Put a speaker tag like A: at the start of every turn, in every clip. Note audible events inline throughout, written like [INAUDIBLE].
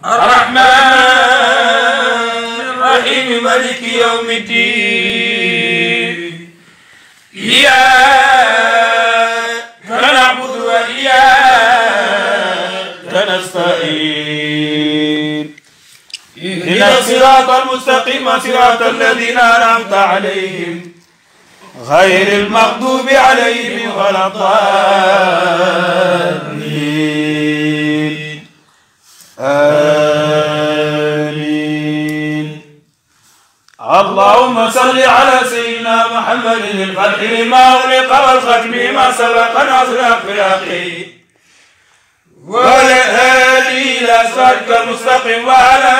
A: الرحمن الرحيم مالك يوم الدين. إياك نعبد وإياك نستعين. إهدنا الصراط المستقيم صراط الذين أنعمت عليهم. غير المغضوب عليهم ولا الضالين اللهم صل على سيدنا محمد الفتح لما أغلق والختم لما سبق ناصر أخلاقه والهادي إلى صراطك المستقيم وعلى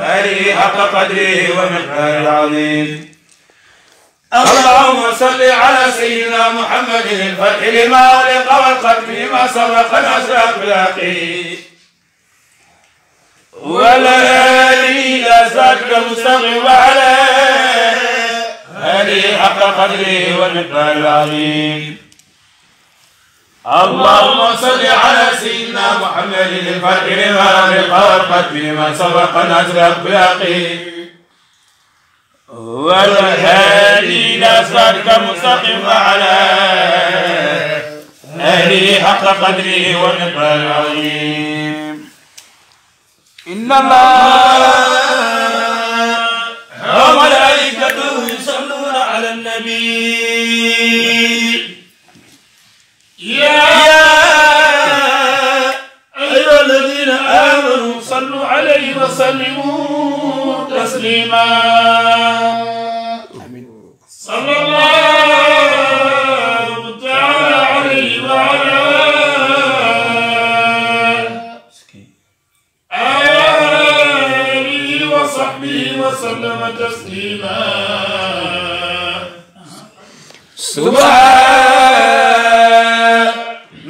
A: آله حق قدره ومقداره العظيم. اللهم صل على سيدنا محمد الفتح لما أغلق والختم لما سبق ناصر أخلاقه والهادي إلى صراطك المستقيم وعلى آله حق قدره والمقدار العظيم. اللهم صل على سيدنا محمد الفتح لما والختم لما سبق ناصر أخلاقه والهادي إلى صراطك المستقيم وعلى آله حق قدره والمقدار العظيم. إن الله وملائكته يصلون على النبي. يا أيها الذين آمنوا صلوا عليه وسلموا تسليما. سبحان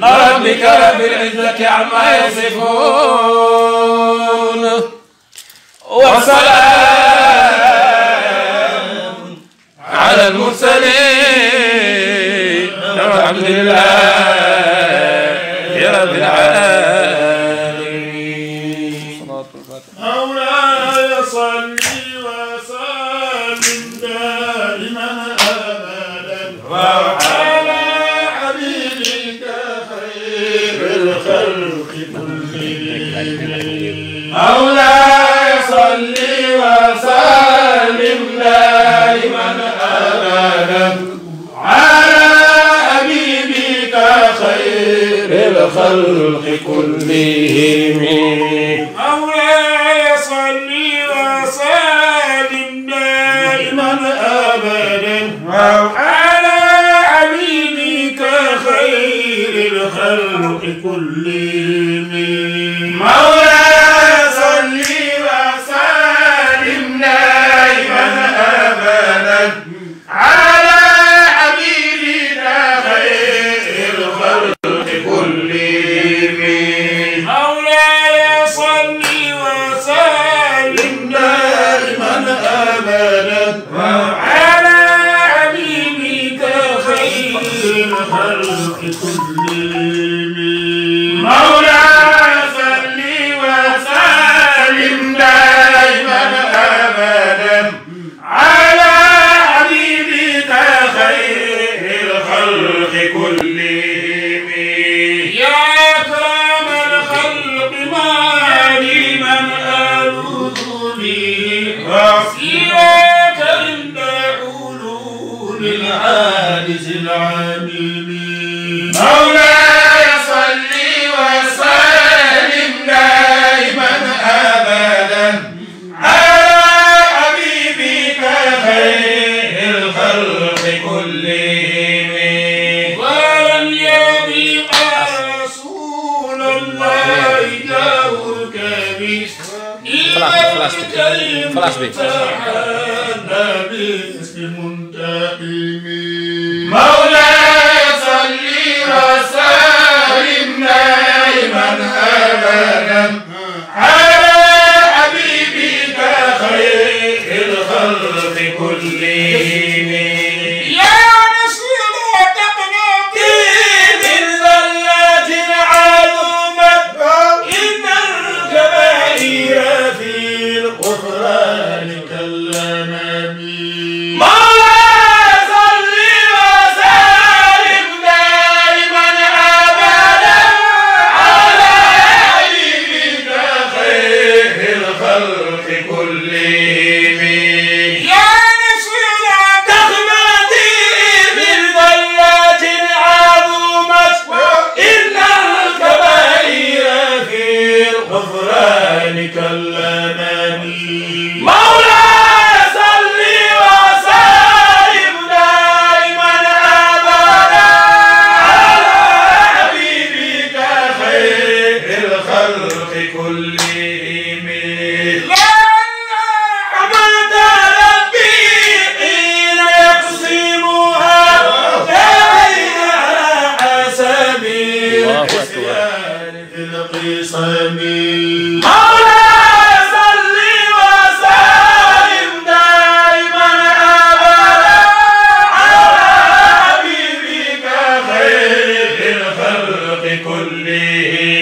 A: ربك رب العزة عما يصفون. وسلام على المرسلين. والحمد لله رب العالمين. الخلق كلهم ابدا كلهم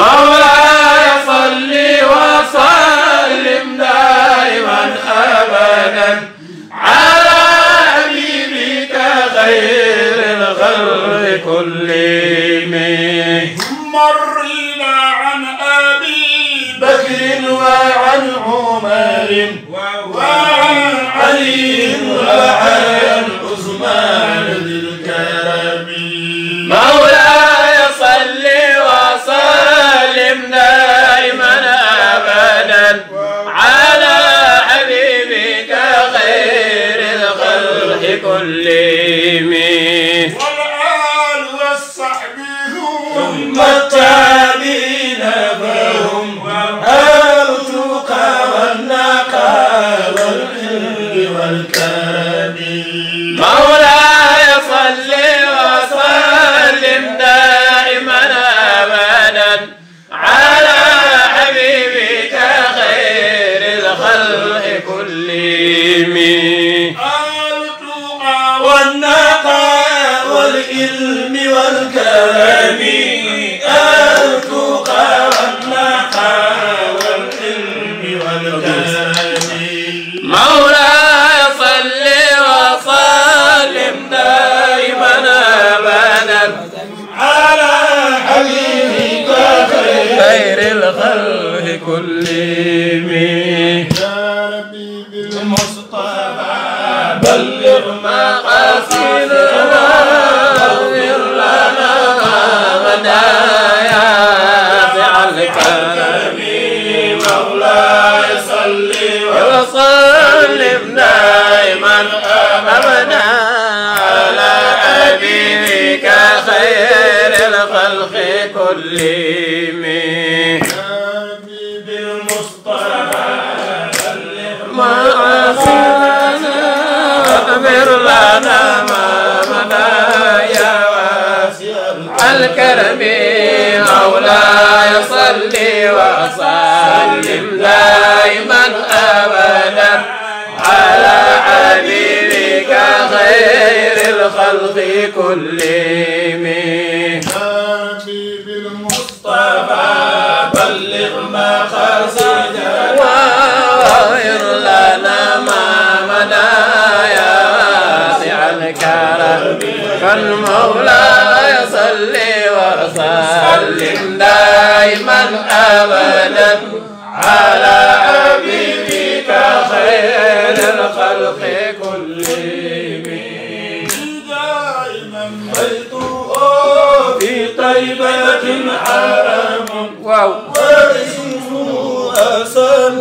A: مولاي صلي وسلم دائما ابدا على حبيبك خير الخلق كلهم. مرنا عن أبي بكر وعن عمر. العلم والكلام. التقى والنقى والعلم والكلام.
B: مولاي صل وسلم دائما ابدا. على حبيبك خير الخلق كلهم.
A: بلغ
B: مقاصدك. واغفر لنا
A: مولاي صل
B: وسلم دائما ابدا على حبيبك خير الخلق كلهم. فالمولى يصل وسلم دائما ابدا على حبيبك خير الخلق كلهم.
A: دائما بيته في طيبة حرم
B: واو.
A: واسمه أسم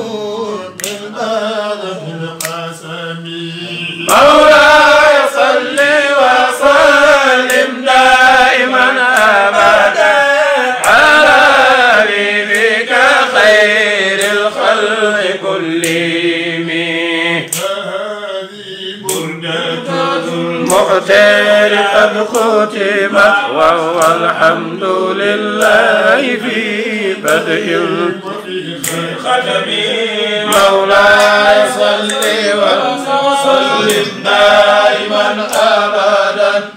B: المختار قد ختمت وهو الحمد لله في بدء
A: ختمي
B: مولاي صل
A: وسلم دائما أبدا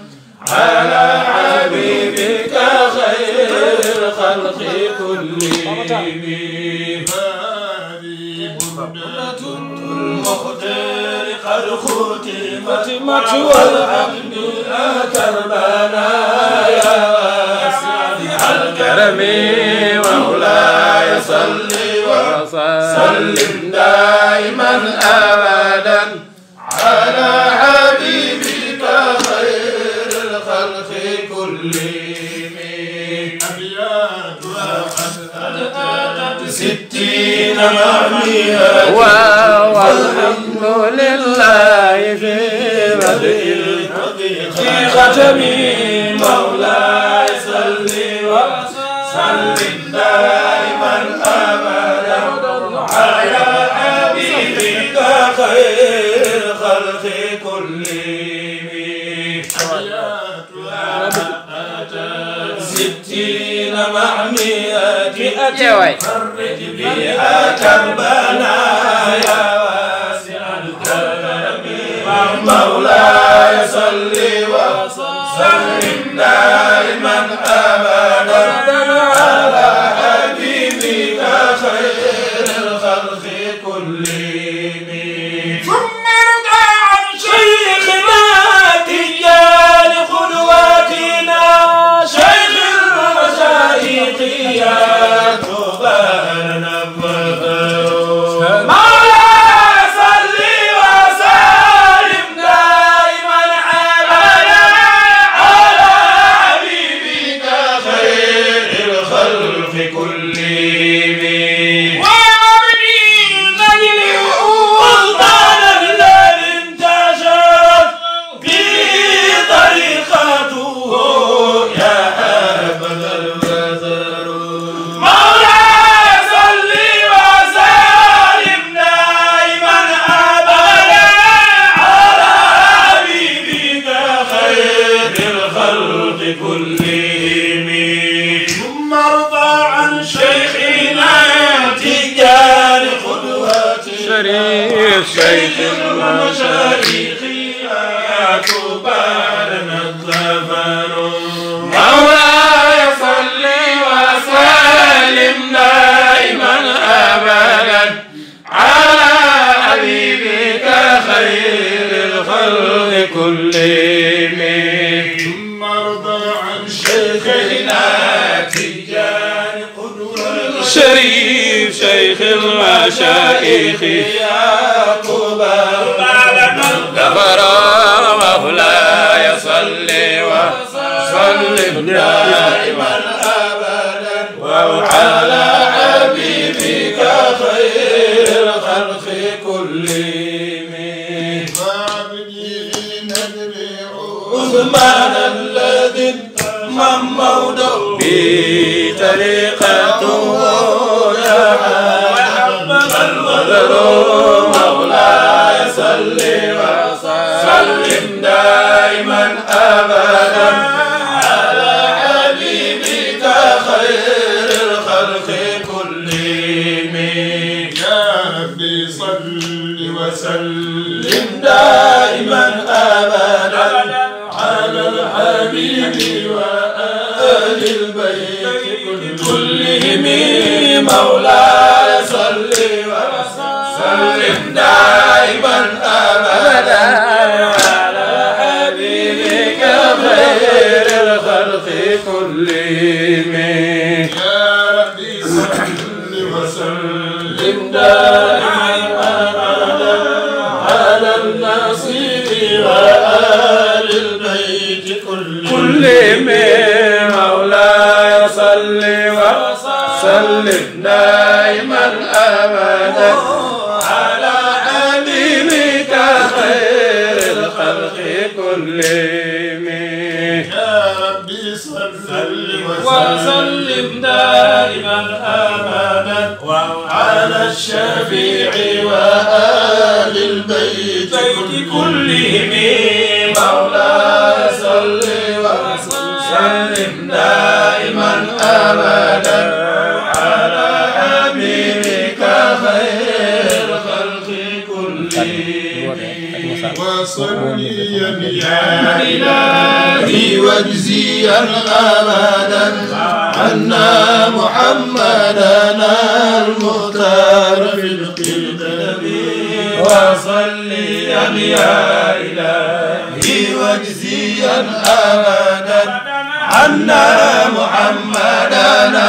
A: على حبيبك خير الخلق كلهم. قد ختمت والحمد يا واسع
B: الكرم مولاي صل وسلم دائما ابدا
A: على حبيبك خير الخلق كلهم أبياتها قد أتت ستين معمية ختم مولاي صل وسلم دائما أبدا على حبيبك خير الخلق كلهم ستين مع مئة. فرج بها كربنا يا واسع الكرم مولاي صل دائما شيخ المشايخ يا كبارنا الظفر
B: مولاي صل وسلم دائما ابدا على حبيبك خير الخلق كلهم
A: ثم عن شيخنا تجار قدوتنا
B: شريف شيخ المشايخ
A: يا
B: صل دائما
A: ابدا وعلى حبيبك خير الخلق كلهم. عثمان الذي من في وسلم دائما كلهم مولاي صل وسلم دائما ابدا على حبيبك خير الخلق كلهم.
C: وصليا
A: يا إلهي واجزيا أبدا عنا محمدنا المختار في القدم وصليا يا إلهي واجزيا أبدا. عنا محمدنا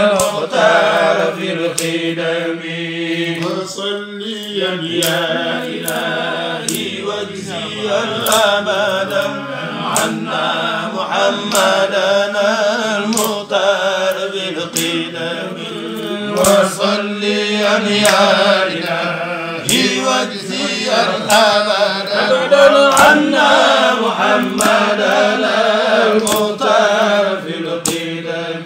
A: المختار في القدم
C: وصليا
A: يا إلهي واجزيا أبدا. عنا محمدنا المختار بالقدم وصليا يا إلهي واجزيا أبدا عنا محمدنا المختار في القدم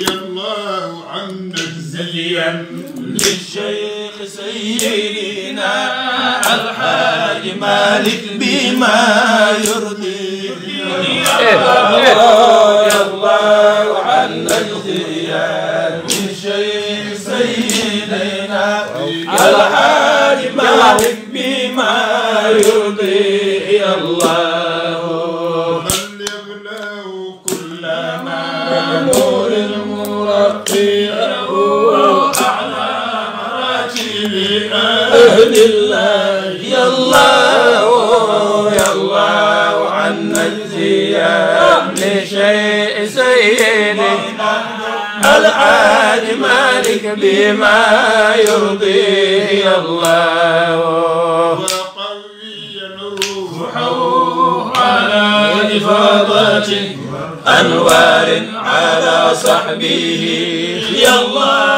C: يا الله عنك
A: زيا للشيخ سيدنا الحاج مالك بما يرضي يا الله عنا الزيان للشيخ سيدنا الحاج مالك يرضي الله.
C: بلغ له كل
A: ما نور المرقي أعلى مراتب أهل الله يا الله يا الله عنا الزيان لشيء سيدنا الحاج مالك بما يرضي يا الله أنوار على صحبه. يا الله.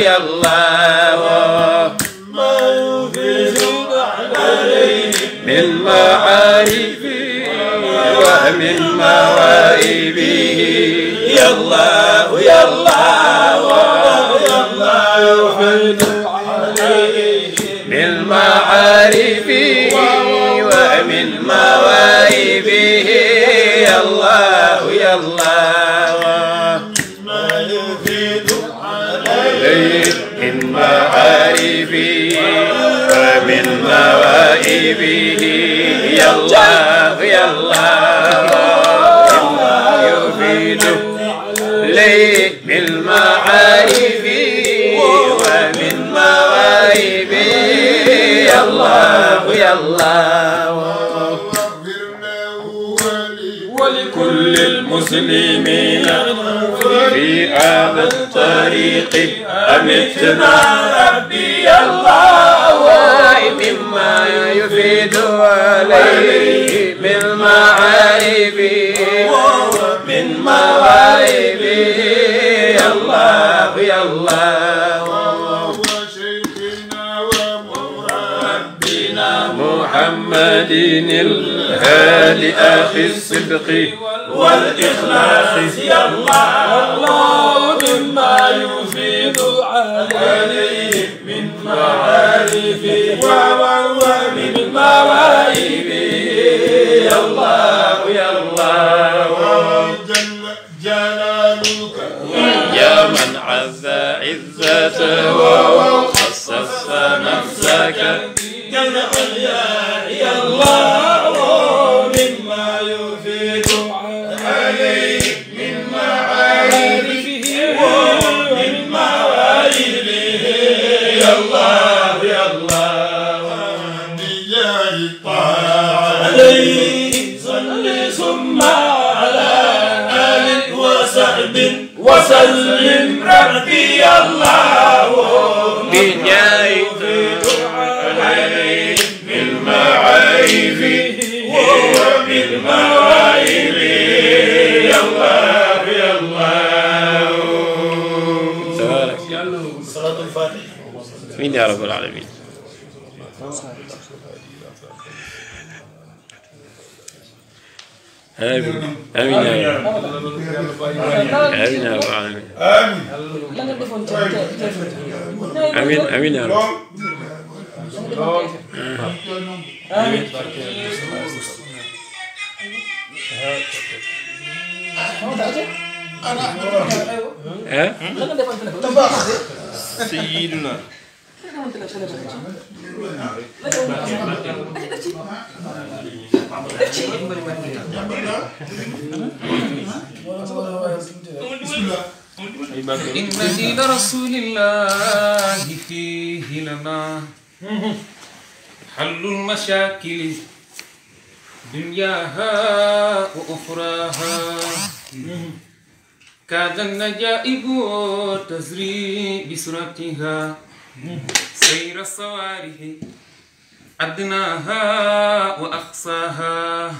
A: يا الله. من معارفه ومن مواهبه يا الله يا الله يا الله.
B: من معارفه الله ولكل المسلمين في هذا الطريق أمتنا ربي الله مما يفيد عليه من معارفه ومن مواهبه. يا الله يا الله. محمد الهادي أخي الصدق والإخلاص يا الله. الله مما يفيد عليه من معارفه ومن مواهبه يا الله يا الله
C: جل جلالك
B: يا من عز عزته وخصص نفسك جل
C: صلاة الفاتحة
B: مين يا رب العالمين؟ آمين. آمين يا رب. آمين يا رب العالمين. آمين. آمين يا رب.
D: defoon téléphone.
A: سيدنا.
E: إن دين رسول الله فيه لنا حل المشاكل دنياها وأخراها كاد النجائب تزري بسرعتها. سير الصوارح أدناها وأقصاها.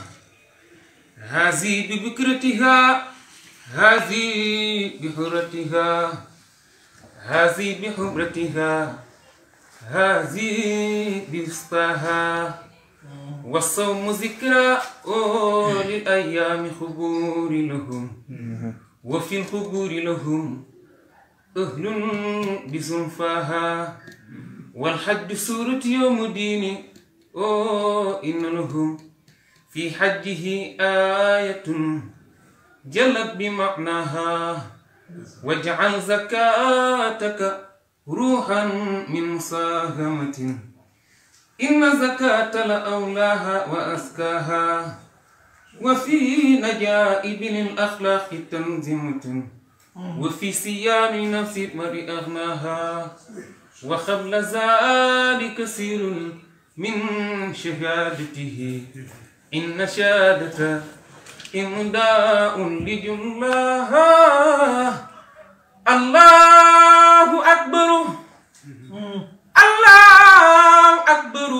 E: هذه ببكرتها هذه بحرتها. هذه بحمرتها هذه بوسطاها والصوم ذكرى أولي الأيام خبور لهم. وفي الخبور لهم أهل بزنفاها. والحج سورة يوم الدين أو إن لهم في حجه آية جلت بمعناها. واجعل زكاتك روحا من مساهمة إن زكاة لأولاها وأزكاها. وفي نجائب للأخلاق تنزمة. وفي صيام نفس المرء أغناها. وقبل ذلك سير من شهادته. إن شهادة إمداء لجلاها. الله أكبر. الله أكبر.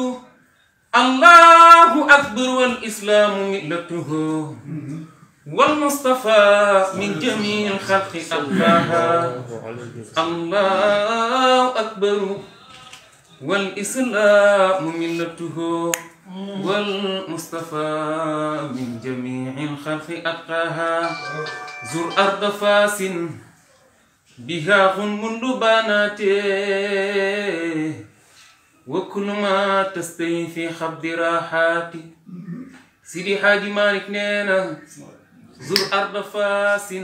E: الله أكبر والإسلام ملته والمصطفى من جميع الخلق أبقاها الله أكبر والإسلام ملته والمصطفى من جميع الخلق أتقاها زر أرض فاس بها غنم لباناته وكل ما تستوي في خبد راحاتي. سيدي حاج مالك نينا زر أرض فاس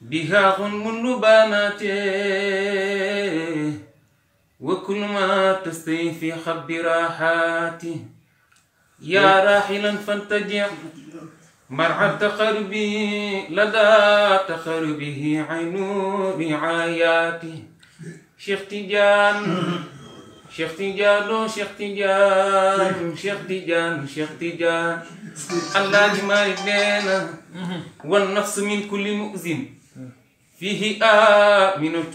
E: بها غنم لباناته وكل ما تستوي في خب راحاتي. يا راحلا فانتجع مرعى تقربي لدى تقربه عين رعاياتي. شيخ شيخ تيجان شيخ تيجان شيخ تيجان شيخ تيجان. الله مالك لنا والنفس من كل مؤذن. فيه آمنة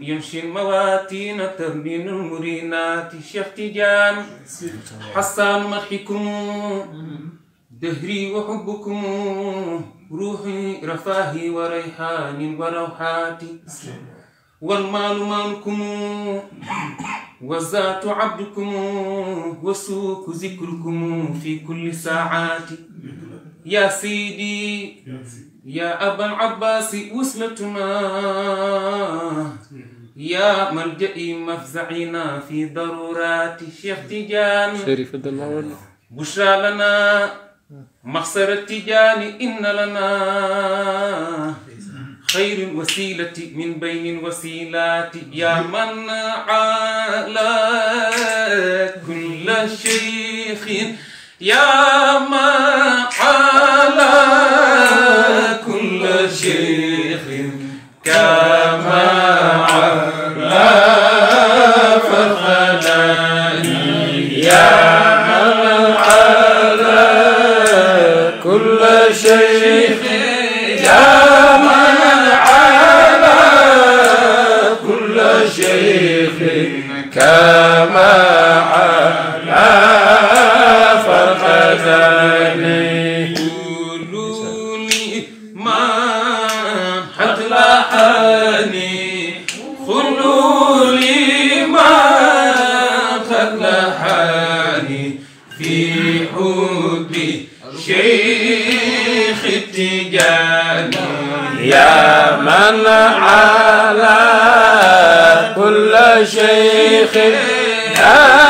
E: يمشي المواتين تهبين المرينات. شيخ تيجان حسان مضحكم دهري وحبكم. روحي رفاهي وريحان وروحاتي. والمال مالكم. والذات عبدكم والسوق ذكركم في كل ساعات يا سيدي يا أبا العباس وصلتنا يا ملجئي مفزعنا في ضرورات شيخ تيجان
B: شريف الدمار
E: بشرى لنا مخسر التجان إن لنا خير الوسيلة من بين الوسيلات. يا من على كل شيخ. يا من على كل شيخ. كما على فرخناني يا من على كل شيخ. من على كل شيخ
B: يا [LAUGHS]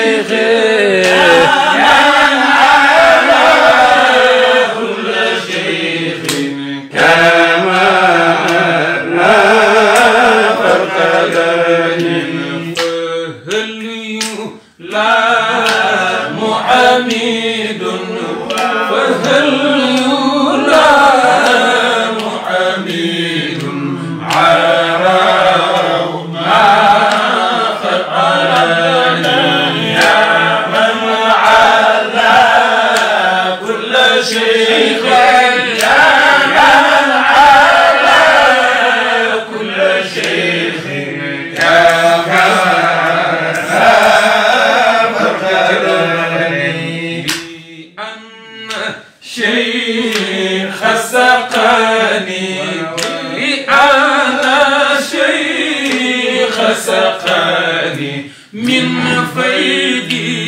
B: فسقاني من
E: فيدي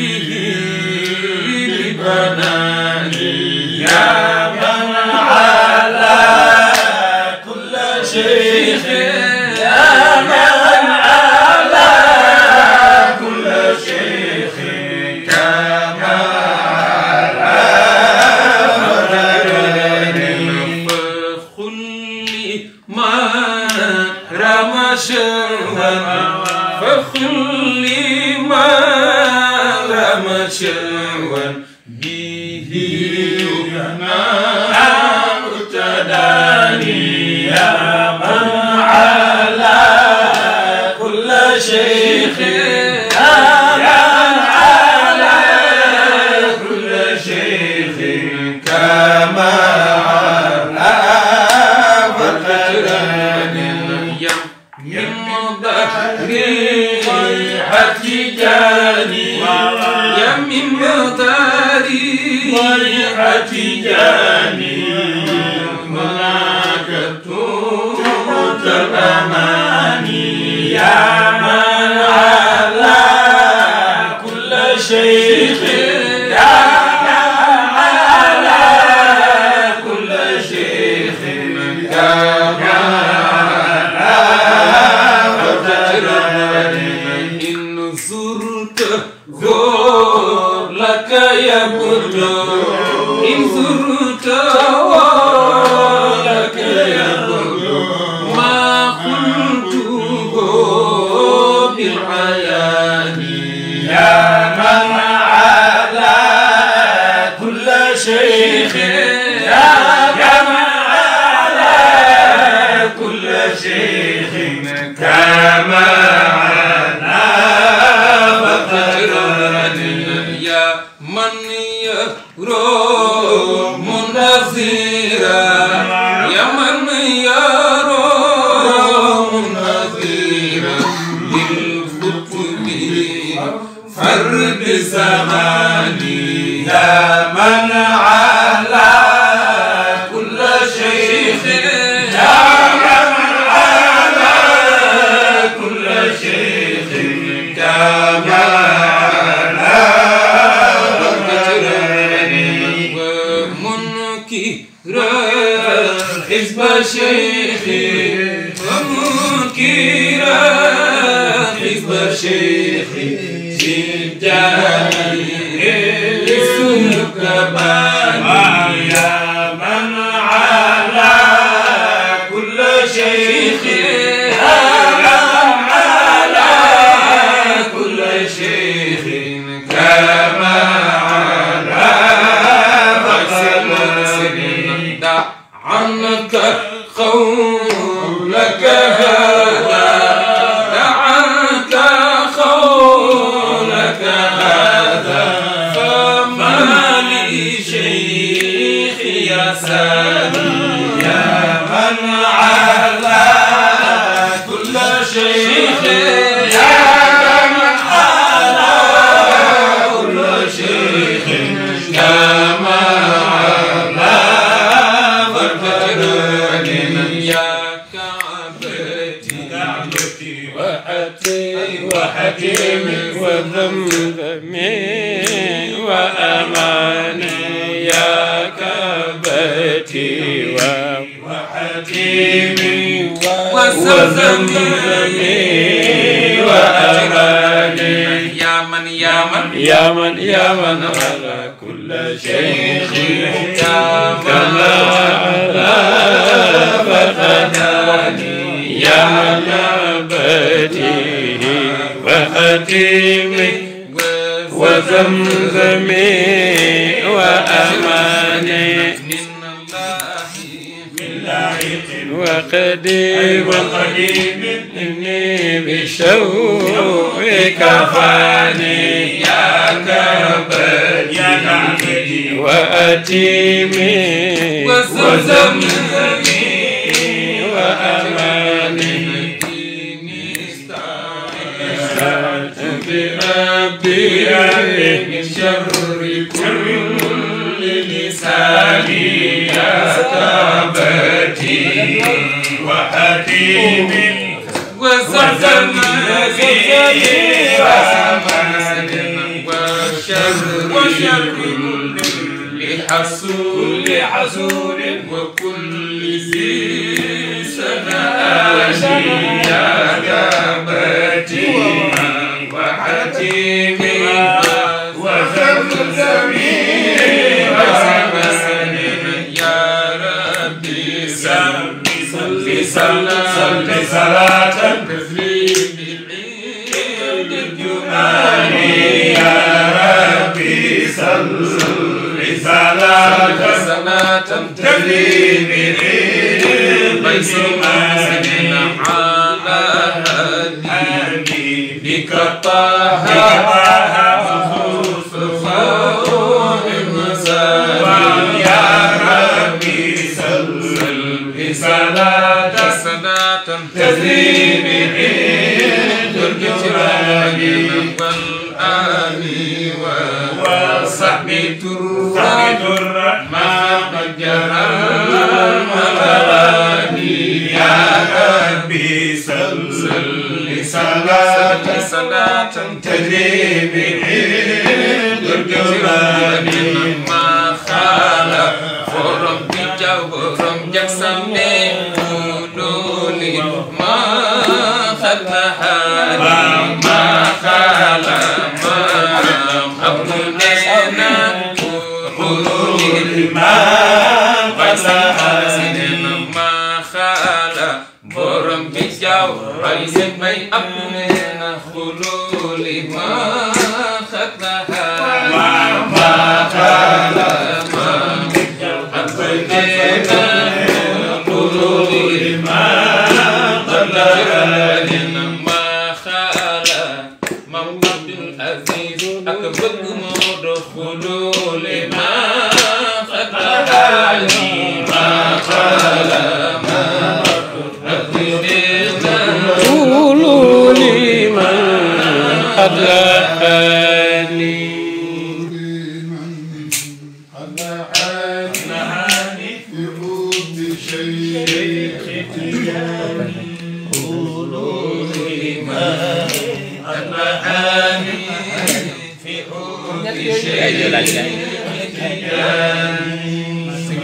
E: Yeah. Shri. حكيم وذم ذمي وأماني يا كبتي وحكيم وذمي وأماني يا من يا من يا من يا من على كل شيء كما على فتناني يا من يا بدي حكيم وذمذم وأماني. وقديم وقديم إني بشوقك فاني. يا كبدي وأتيمي وزمزمي وأماني. وسيلة شر كل لساني يستبتي
A: وحكيم
E: وزمن في وشر وشر لحصول حصول وكل ذي سنة يا كبتي وحتيم وزمزم وزمزم يا ربي صل صل صل
A: صلاة
E: تسليم العيد الجمال
A: يا ربي
E: بك طه فوق المسار
A: يا ربي صل صلاة
E: صلاة
A: تسليم
E: العيد الجمال والآل وصحبه ترى ما قد جرى المغاني
A: يا ربي صل صلاة
E: صلاة
A: تجري بالعيد الجمال
E: ما خالف فرم بجورم جسم لولي ما خلها ما خالف ما أبنينا قولي
A: ما قصها
E: ma xaala
B: Rasulul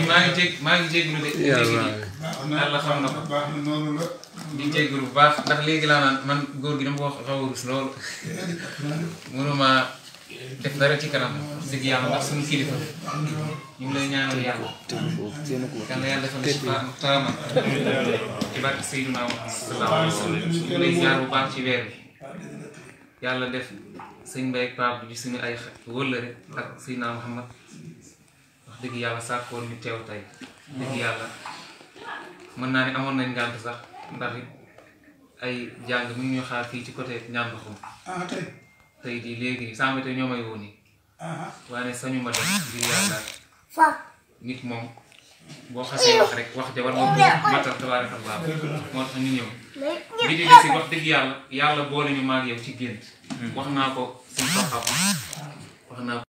E: maa ngi jég maa ngi jéglu de.
B: Yàlla
E: xam na ko.
C: Baax na noonu la
E: di jéglu bu baax ndax léegi laa naan man góor gi dama ko wax xaw a rus loolu mënuma def dara ci kanam. Dëgg yàlla ndax suñu kilifa. Ñu ngi lay ñaanal yàlla. Yàlla yàlla defal taama. Ci barke Seydina Muhammad ñu ngi lay ziar bu baax ci weer bi. Yàlla def sëñ Mbaye ak Pape bi suñu ay wëllëre ak Seydina Muhammad. Wax dëgg yàlla sàkkoon ñu teew tey. Dëgg yàlla. Mën naa ne amoon nañ ngànt sax ndax ay jàng mi ngi xaar fii ci côté Ñambaxum
C: ah tey
E: léegi léegi sàmbate ñoo may woo nii waaye sañu ma dem ngir yàlla. Nit moom boo xasee wax rek wax ja war nga ko matal tabaarakallah moo tax ñu ñëw. Bi di si wax dëgg yàlla yàlla boole ñu maag yow ci gént. Wax naa ko suñ soxam wax naa ko